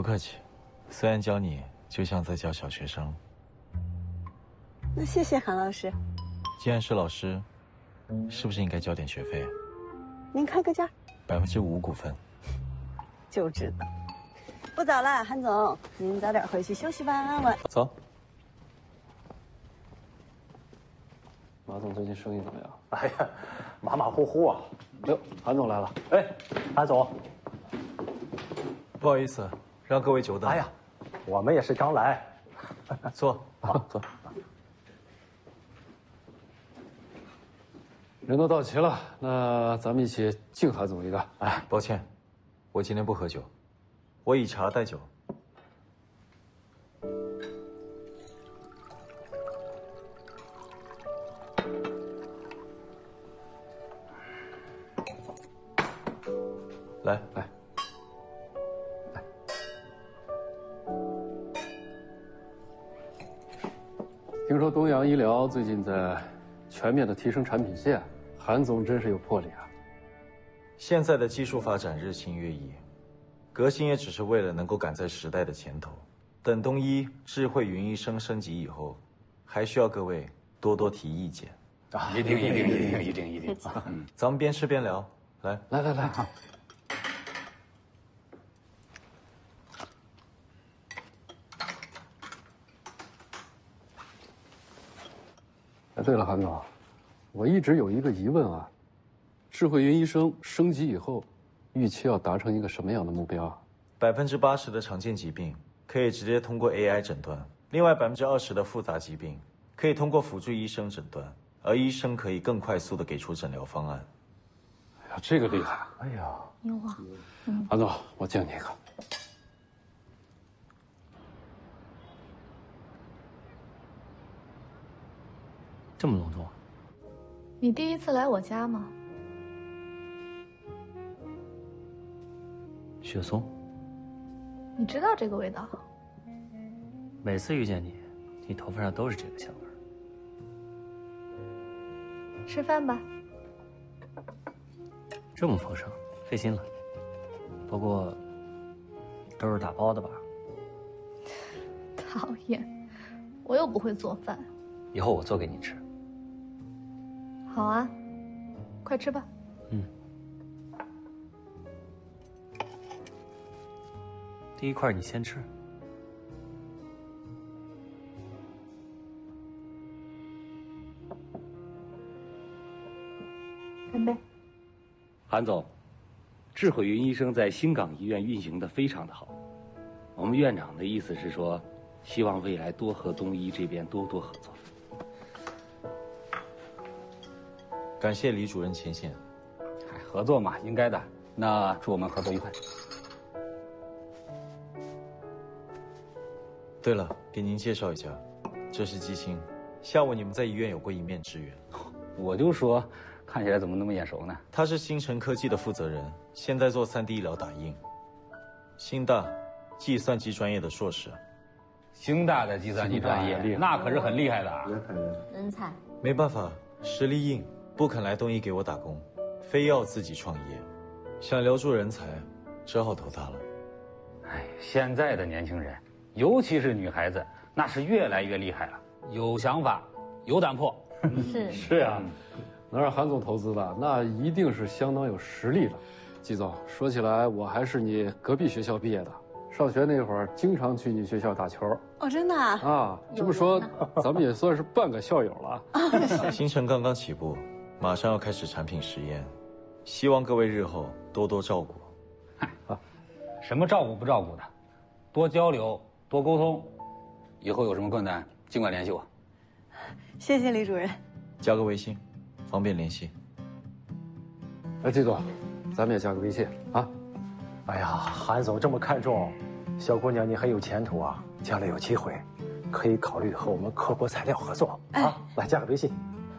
不客气，虽然教你就像在教小学生。那谢谢韩老师。既然是老师，是不是应该交点学费？您开个价。百分之五股份。就知道。不早了，韩总，您早点回去休息吧。晚走。马总最近生意怎么样？哎呀，马马虎虎啊。哟，韩总来了。哎，韩总，不好意思，让各位久等。哎呀，我们也是刚来。坐，好，坐。人都到齐了，那咱们一起敬韩总一个。哎，抱歉，我今天不喝酒，我以茶代酒。来来来，听说东阳医疗最近在全面的提升产品线，韩总真是有魄力啊！现在的技术发展日新月异，革新也只是为了能够赶在时代的前头。等东医智慧云医生升级以后，还需要各位多多提意见啊！一定一定一定一定一定！咱们边吃边聊，来来来来。哎，对了，韩总，我一直有一个疑问啊，智慧云医生升级以后，预期要达成一个什么样的目标？百分之八十的常见疾病可以直接通过 AI 诊断，另外百分之二十的复杂疾病可以通过辅助医生诊断，而医生可以更快速的给出诊疗方案。哎呀，这个厉害！哎呀，牛啊！韩总，我敬你一个。这么隆重，你第一次来我家吗？雪松，你知道这个味道？每次遇见你，你头发上都是这个香味。吃饭吧。这么丰盛，费心了。不过，都是打包的吧？讨厌，我又不会做饭。以后我做给你吃。好啊，快吃吧。嗯。第一块你先吃。干杯。韩总，智慧云医生在新港医院运行的非常的好。我们院长的意思是说，希望未来多和东医这边多多合作。感谢李主任牵线，哎，合作嘛，应该的。那祝我们合作愉快。对了，给您介绍一下，这是季青，下午你们在医院有过一面之缘。我就说，看起来怎么那么眼熟呢？他是星辰科技的负责人，现在做三 D 医疗打印。星大，计算机专业的硕士。星大的计算机专业，那可是很厉害的。人才。没办法，实力硬。不肯来东医给我打工，非要自己创业，想留住人才，只好投他了。哎，现在的年轻人，尤其是女孩子，那是越来越厉害了，有想法，有胆魄。是 是啊，能让韩总投资的，那一定是相当有实力的。季总，说起来，我还是你隔壁学校毕业的，上学那会儿经常去你学校打球。哦，真的啊？啊，这么说，咱们也算是半个校友了。星辰刚刚起步。马上要开始产品实验，希望各位日后多多照顾。嗨，什么照顾不照顾的，多交流，多沟通。以后有什么困难，尽管联系我。谢谢李主任。加个微信，方便联系。哎，季总，咱们也加个微信啊。哎呀，韩总这么看重小姑娘，你很有前途啊！将来有机会，可以考虑和我们科博材料合作啊。来，加个微信。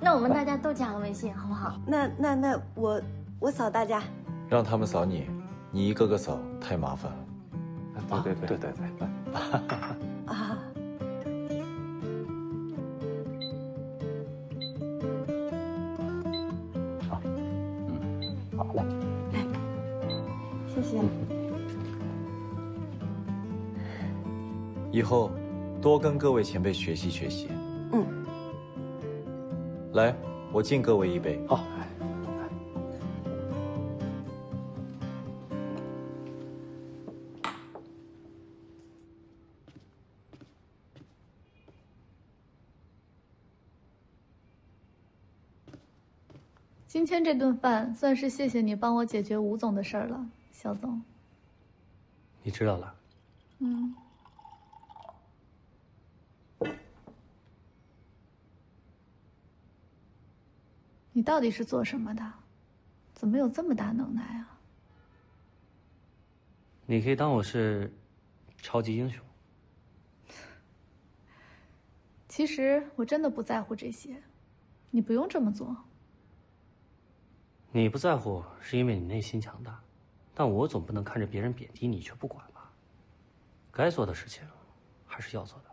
那我们大家都加个微信，好不好？那那那我我扫大家，让他们扫你，你一个个扫太麻烦了。对对对对对对，啊。好，嗯，好嘞，来，谢谢。以后多跟各位前辈学习学习。嗯，来，我敬各位一杯。好，今天这顿饭算是谢谢你帮我解决吴总的事儿了，肖总。你知道了。嗯。你到底是做什么的？怎么有这么大能耐啊？你可以当我是超级英雄。其实我真的不在乎这些，你不用这么做。你不在乎是因为你内心强大，但我总不能看着别人贬低你却不管吧？该做的事情还是要做的。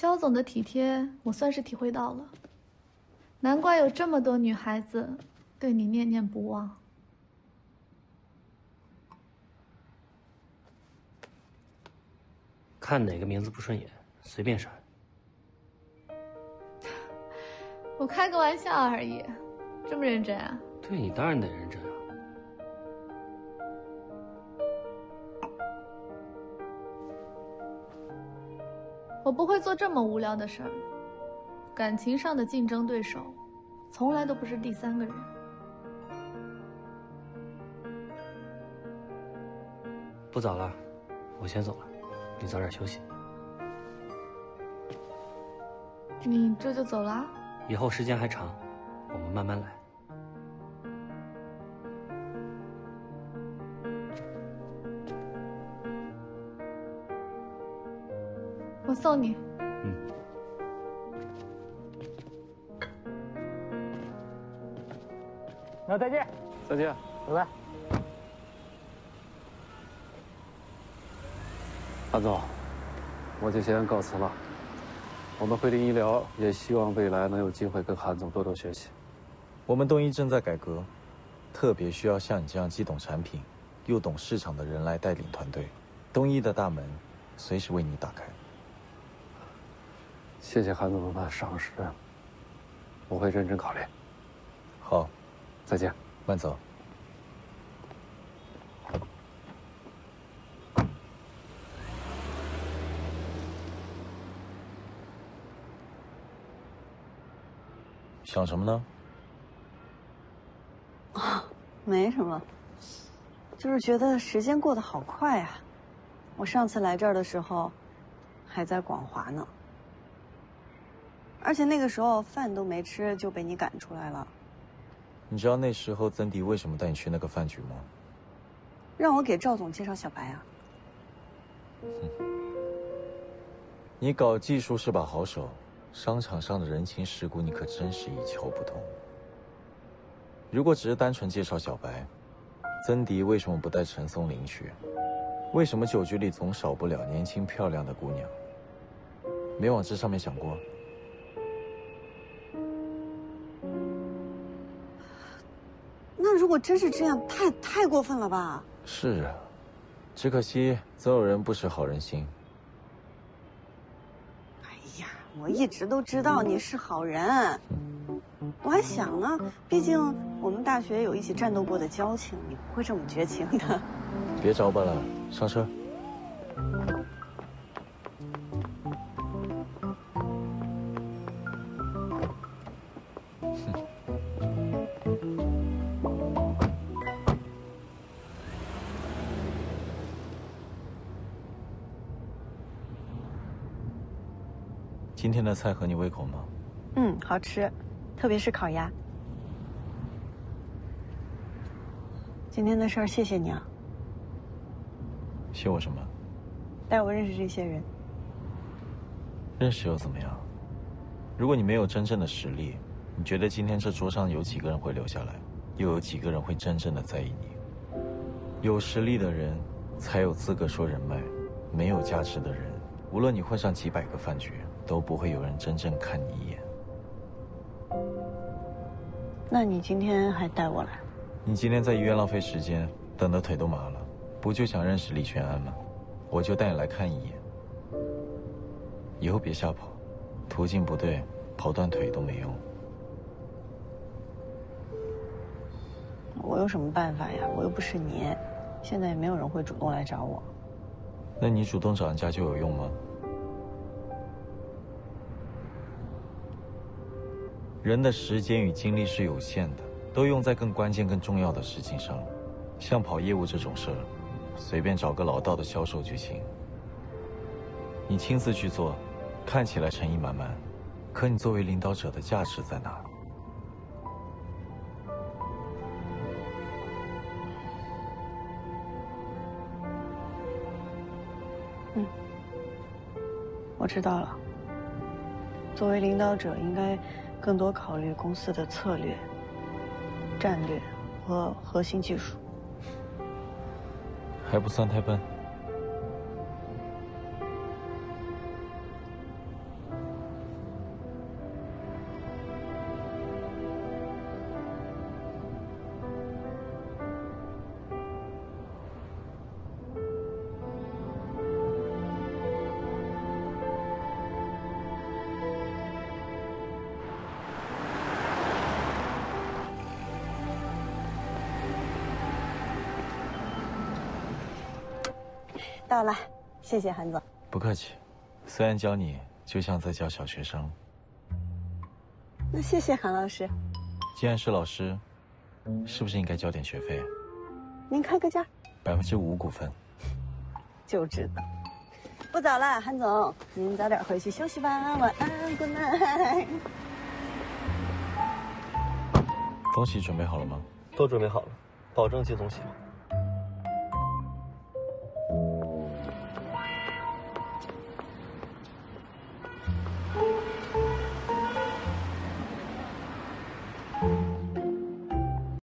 肖总的体贴，我算是体会到了。难怪有这么多女孩子对你念念不忘。看哪个名字不顺眼，随便删。我开个玩笑而已，这么认真啊？对你当然得认真啊。我不会做这么无聊的事儿。感情上的竞争对手，从来都不是第三个人。不早了，我先走了，你早点休息。你这就走了？以后时间还长，我们慢慢来。我送你。嗯。那再见，再见，拜拜。韩总，我就先告辞了。我们汇林医疗也希望未来能有机会跟韩总多多学习。我们东医正在改革，特别需要像你这样既懂产品，又懂市场的人来带领团队。东医的大门随时为你打开。谢谢韩总的赏识，我会认真考虑。好，再见，慢走。想什么呢？啊，没什么，就是觉得时间过得好快啊！我上次来这儿的时候，还在广华呢。而且那个时候饭都没吃就被你赶出来了。你知道那时候曾迪为什么带你去那个饭局吗？让我给赵总介绍小白啊。你搞技术是把好手，商场上的人情世故你可真是一窍不通。如果只是单纯介绍小白，曾迪为什么不带陈松林去？为什么酒局里总少不了年轻漂亮的姑娘？没往这上面想过？果真是这样，太太过分了吧？是啊，只可惜总有人不识好人心。哎呀，我一直都知道你是好人，我还想呢，毕竟我们大学有一起战斗过的交情，你不会这么绝情的。别着吧了，上车。今天的菜合你胃口吗？嗯，好吃，特别是烤鸭。今天的事儿，谢谢你啊。谢我什么？带我认识这些人。认识又怎么样？如果你没有真正的实力，你觉得今天这桌上有几个人会留下来？又有几个人会真正的在意你？有实力的人才有资格说人脉，没有价值的人，无论你混上几百个饭局。都不会有人真正看你一眼。那你今天还带我来？你今天在医院浪费时间，等的腿都麻了，不就想认识李全安吗？我就带你来看一眼。以后别瞎跑，途径不对，跑断腿都没用。我有什么办法呀？我又不是你，现在也没有人会主动来找我。那你主动找人家就有用吗？人的时间与精力是有限的，都用在更关键、更重要的事情上。像跑业务这种事儿，随便找个老道的销售就行。你亲自去做，看起来诚意满满，可你作为领导者的价值在哪？嗯，我知道了。作为领导者，应该更多考虑公司的策略、战略和核心技术。还不算太笨。到了，谢谢韩总。不客气，虽然教你就像在教小学生。那谢谢韩老师。既然是老师，是不是应该交点学费？您开个价。百分之五股份。就知道。不早了，韩总，您早点回去休息吧。晚安，Good night。东西准备好了吗？都准备好了，保证接东西。